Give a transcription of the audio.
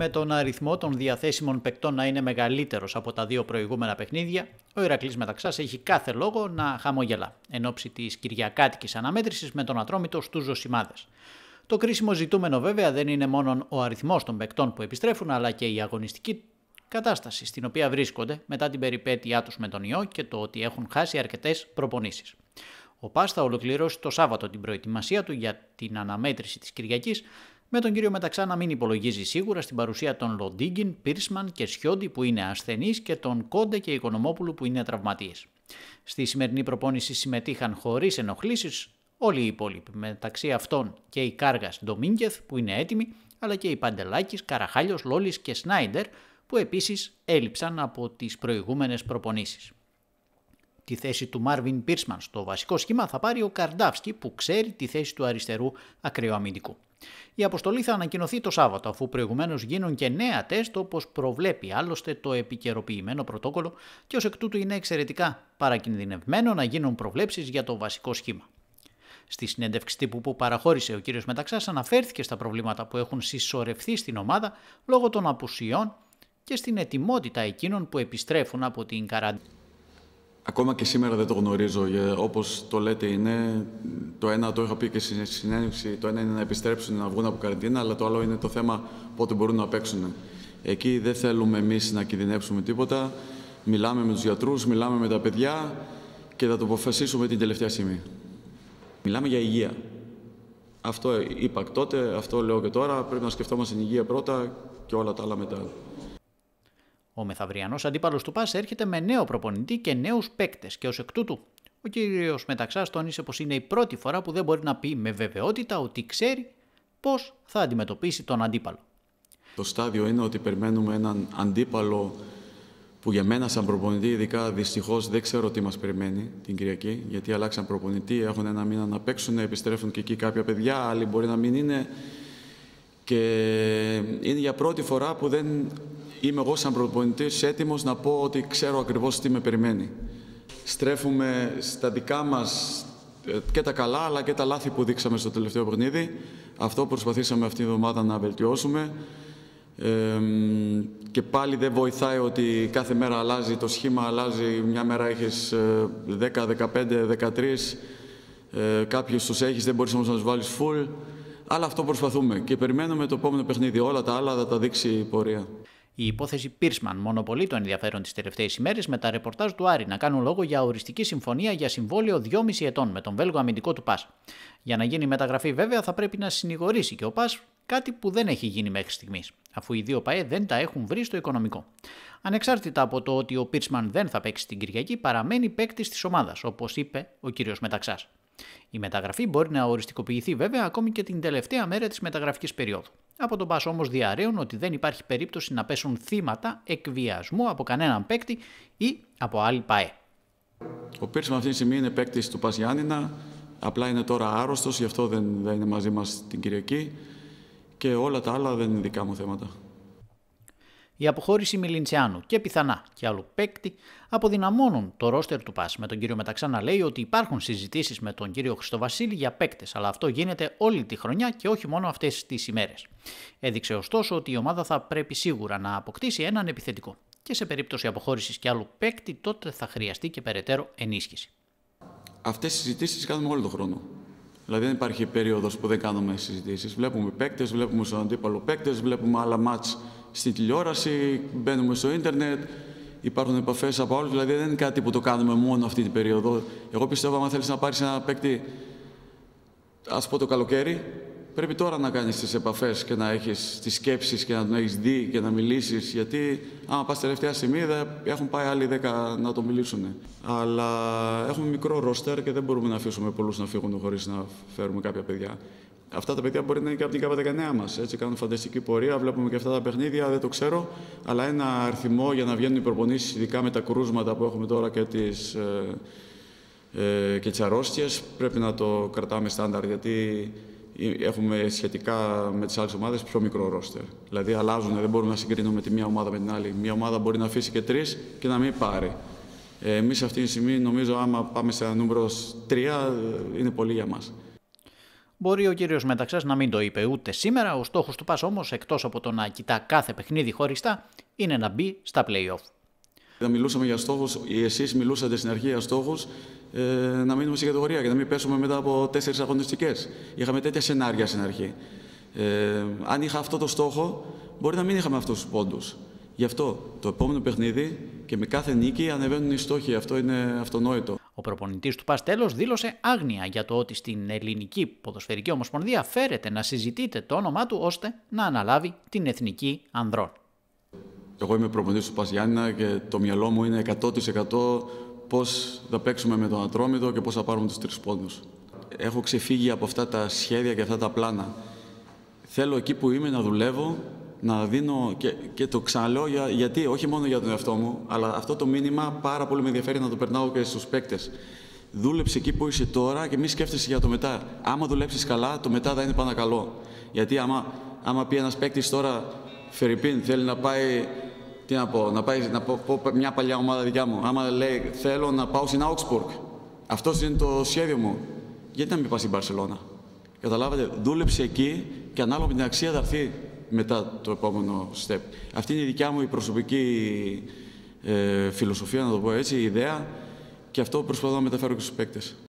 Με τον αριθμό των διαθέσιμων παικτών να είναι μεγαλύτερος από τα δύο προηγούμενα παιχνίδια, ο Ηρακλής Μεταξά έχει κάθε λόγο να χαμογελά εν ώψη της Κυριακάτικης αναμέτρησης με τον Ατρόμητο στους Ζωσιμάδες. Το κρίσιμο ζητούμενο βέβαια δεν είναι μόνο ο αριθμός των παικτών που επιστρέφουν, αλλά και η αγωνιστική κατάσταση στην οποία βρίσκονται μετά την περιπέτειά τους με τον ιό και το ότι έχουν χάσει αρκετές προπονήσεις. Ο Πας θα ολοκληρώσει το Σάββατο την προετοιμασία του για την αναμέτρηση της Κυριακής, με τον κύριο Μεταξά να μην υπολογίζει σίγουρα στην παρουσία των Λοντίγκιν, Πίρσμαν και Σιόντι που είναι ασθενείς και των Κόντε και Οικονομόπουλου που είναι τραυματίες. Στη σημερινή προπόνηση συμμετείχαν χωρίς ενοχλήσεις όλοι οι υπόλοιποι, μεταξύ αυτών και η Κάργας Ντομίνγκεθ που είναι έτοιμη, αλλά και οι Παντελάκης, Καραχάλιος, Λόλης και Σνάιντερ που επίσης έλειψαν από τις προηγούμενες προπονήσεις. Τη θέση του Μάρβιν Πίρσμαν στο βασικό σχήμα θα πάρει ο Καρντάφσκι που ξέρει τη θέση του αριστερού ακραιοαμυντικού. Η αποστολή θα ανακοινωθεί το Σάββατο, αφού προηγουμένως γίνουν και νέα τεστ όπως προβλέπει άλλωστε το επικαιροποιημένο πρωτόκολλο και ως εκ τούτου είναι εξαιρετικά παρακινδυνευμένο να γίνουν προβλέψεις για το βασικό σχήμα. Στη συνέντευξη τύπου που παραχώρησε ο κ. Μεταξάς, αναφέρθηκε στα προβλήματα που έχουν συσσωρευθεί στην ομάδα λόγω των απουσιών και στην ετοιμότητα εκείνων που επιστρέφουν από την καραντίνα. Ακόμα και σήμερα δεν το γνωρίζω. Όπως το λέτε είναι, το ένα το είχα πει και στη συνέντευξη, το ένα είναι να επιστρέψουν να βγουν από καραντίνα, αλλά το άλλο είναι το θέμα πότε μπορούν να παίξουν. Εκεί δεν θέλουμε εμείς να κινδυνεύσουμε τίποτα. Μιλάμε με τους γιατρούς, μιλάμε με τα παιδιά και θα το αποφασίσουμε την τελευταία στιγμή. Μιλάμε για υγεία. Αυτό είπα τότε, αυτό λέω και τώρα. Πρέπει να σκεφτόμαστε την υγεία πρώτα και όλα τα άλλα μετά. Ο μεθαυριανός αντίπαλος του ΠΑΣ έρχεται με νέο προπονητή και νέους παίκτες και ως εκ τούτου ο κύριος Μεταξάς τόνισε πως είναι η πρώτη φορά που δεν μπορεί να πει με βεβαιότητα ότι ξέρει πώ θα αντιμετωπίσει τον αντίπαλο. Το στάδιο είναι ότι περιμένουμε έναν αντίπαλο που για μένα σαν προπονητή ειδικά δυστυχώς δεν ξέρω τι μας περιμένει την Κυριακή γιατί αλλάξαν προπονητή, έχουν ένα μήνα να παίξουν, επιστρέφουν και εκεί κάποια παιδιά, άλλοι μπορεί να μην είναι και είναι για πρώτη φορά που δεν είμαι εγώ σαν προπονητής έτοιμος να πω ότι ξέρω ακριβώς τι με περιμένει. Στρέφουμε στα δικά μας ε, και τα καλά αλλά και τα λάθη που δείξαμε στο τελευταίο παιχνίδι. Αυτό προσπαθήσαμε αυτή τη εβδομάδα να βελτιώσουμε. Ε, και πάλι δεν βοηθάει ότι κάθε μέρα αλλάζει το σχήμα, αλλάζει. Μια μέρα έχεις 10, 15, 13, ε, κάποιους τους έχεις, δεν μπορείς όμως να τους βάλεις full. Αλλά αυτό προσπαθούμε και περιμένουμε το επόμενο παιχνίδι. Όλα τα άλλα θα τα δείξει η πορεία. Η υπόθεση Πίρσμαν μονοπολεί το ενδιαφέρον τι τελευταίες ημέρες με τα ρεπορτάζ του Άρη να κάνουν λόγο για οριστική συμφωνία για συμβόλαιο 2,5 ετών με τον Βέλγο αμυντικό του ΠΑΣ. Για να γίνει μεταγραφή, βέβαια, θα πρέπει να συνηγορήσει και ο ΠΑΣ κάτι που δεν έχει γίνει μέχρι στιγμής, αφού οι δύο ΠΑΕ δεν τα έχουν βρει στο οικονομικό. Ανεξάρτητα από το ότι ο Πίρσμαν δεν θα παίξει την Κυριακή, παραμένει παίκτης της ομάδας, όπως είπε ο κ. Μεταξάς. Η μεταγραφή μπορεί να οριστικοποιηθεί βέβαια ακόμη και την τελευταία μέρα της μεταγραφικής περίοδου. Από τον Πάσο όμως διαρρέουν ότι δεν υπάρχει περίπτωση να πέσουν θύματα εκβιασμού από κανέναν παίκτη ή από άλλη ΠΑΕ. Ο Πίρσμα αυτή τη στιγμή είναι παίκτης του Πα Γιάννηνα. Απλά είναι τώρα άρρωστος, γι' αυτό δεν, δεν είναι μαζί μας την Κυριακή. Και όλα τα άλλα δεν είναι δικά μου θέματα. Η αποχώρηση Μιλιντσιάνου και πιθανά και άλλου παίκτη αποδυναμώνουν το ρόστερ του ΠΑΣ. Με τον κύριο Μεταξά να λέει ότι υπάρχουν συζητήσεις με τον κύριο Χριστοβασίλη για παίκτες, αλλά αυτό γίνεται όλη τη χρονιά και όχι μόνο αυτές τις ημέρες. Έδειξε ωστόσο ότι η ομάδα θα πρέπει σίγουρα να αποκτήσει έναν επιθετικό. Και σε περίπτωση αποχώρησης και άλλου παίκτη, τότε θα χρειαστεί και περαιτέρω ενίσχυση. Αυτές τι συζητήσεις κάνουμε όλο τον χρόνο. Δηλαδή δεν υπάρχει περίοδος που δεν κάνουμε συζητήσεις. Βλέπουμε παίκτες, βλέπουμε στον αντίπαλο παίκτες, βλέπουμε άλλα μάτς στη τηλεόραση, μπαίνουμε στο ίντερνετ, υπάρχουν επαφές από όλου. Δηλαδή δεν είναι κάτι που το κάνουμε μόνο αυτή την περίοδο. Εγώ πιστεύω, αν θέλεις να πάρεις ένα παίκτη, ας πω το καλοκαίρι, πρέπει τώρα να κάνεις τις επαφές και να έχεις τις σκέψεις και να τον έχεις δει και να μιλήσεις. Γιατί, άμα πας τελευταία στιγμή, έχουν πάει άλλοι 10 να το μιλήσουν. Αλλά έχουμε μικρό ρόστερ και δεν μπορούμε να αφήσουμε πολλούς να φύγουν χωρίς να φέρουμε κάποια παιδιά. Αυτά τα παιδιά μπορεί να είναι και από την ΚΑΠΑ19 μας. Έτσι κάνουν φανταστική πορεία. Βλέπουμε και αυτά τα παιχνίδια, δεν το ξέρω. Αλλά ένα αριθμό για να βγαίνουν οι προπονήσεις, ειδικά με τα κρούσματα που έχουμε τώρα και τις ε, ε, και τις αρρώστιες, πρέπει να το κρατάμε στάνταρ. Γιατί έχουμε σχετικά με τις άλλες ομάδες πιο μικρό ρόστερ. Δηλαδή αλλάζουν, δεν μπορούμε να συγκρίνουμε τη μία ομάδα με την άλλη. Μία ομάδα μπορεί να αφήσει και τρεις και να μην πάρει. Ε, Εμείς αυτή τη στιγμή νομίζω, άμα πάμε σε ένα νούμερο 3, είναι πολύ για μας. Μπορεί ο κύριος Μεταξάς να μην το είπε ούτε σήμερα. Ο στόχος του Πας όμως, εκτός από το να κοιτά κάθε παιχνίδι χωριστά, είναι να μπει στα playoff. Δεν μιλούσαμε για στόχους, ή εσείς μιλούσατε στην αρχή για στόχους, ε, να μείνουμε στην κατηγορία και να μην πέσουμε μετά από τέσσερις αγωνιστικές. Είχαμε τέτοια σενάρια στην αρχή. Ε, αν είχα αυτό το στόχο, μπορεί να μην είχαμε αυτούς τους πόντους. Γι' αυτό το επόμενο παιχνίδι και με κάθε νίκη ανεβαίνουν οι στόχοι. Αυτό είναι αυτονόητο. Ο προπονητής του Παστέλο δήλωσε άγνοια για το ότι στην Ελληνική Ποδοσφαιρική Ομοσπονδία φέρεται να συζητείτε το όνομά του ώστε να αναλάβει την εθνική ανδρών. Εγώ είμαι προπονητής του Πασιάννα και το μυαλό μου είναι 100% πώς θα παίξουμε με τον Ατρόμητο και πώς θα πάρουμε τους τρεις πόντους. Έχω ξεφύγει από αυτά τα σχέδια και αυτά τα πλάνα. Θέλω εκεί που είμαι να δουλεύω να δίνω και, και το ξαναλέω για, γιατί, όχι μόνο για τον εαυτό μου, αλλά αυτό το μήνυμα πάρα πολύ με ενδιαφέρει να το περνάω και στους παίκτες. Δούλεψε εκεί που είσαι τώρα και μη σκέφτεσαι για το μετά. Άμα δουλέψεις καλά, το μετά θα είναι πάντα καλό. Γιατί άμα, άμα πει ένας παίκτης τώρα, Φερρυπίν, θέλει να πάει. Τι να πω, να πάει να πω, πω μια παλιά ομάδα δικιά μου. Άμα λέει, θέλω να πάω στην Augsburg. Αυτός είναι το σχέδιο μου. Γιατί να μην πας στην Barcelona; Καταλάβατε, δούλεψε εκεί και ανάλογα με την αξία θα έρθει μετά το επόμενο step. Αυτή είναι η δικιά μου η προσωπική ε, φιλοσοφία, να το πω έτσι, η ιδέα και αυτό προσπαθώ να μεταφέρω και στους παίκτες.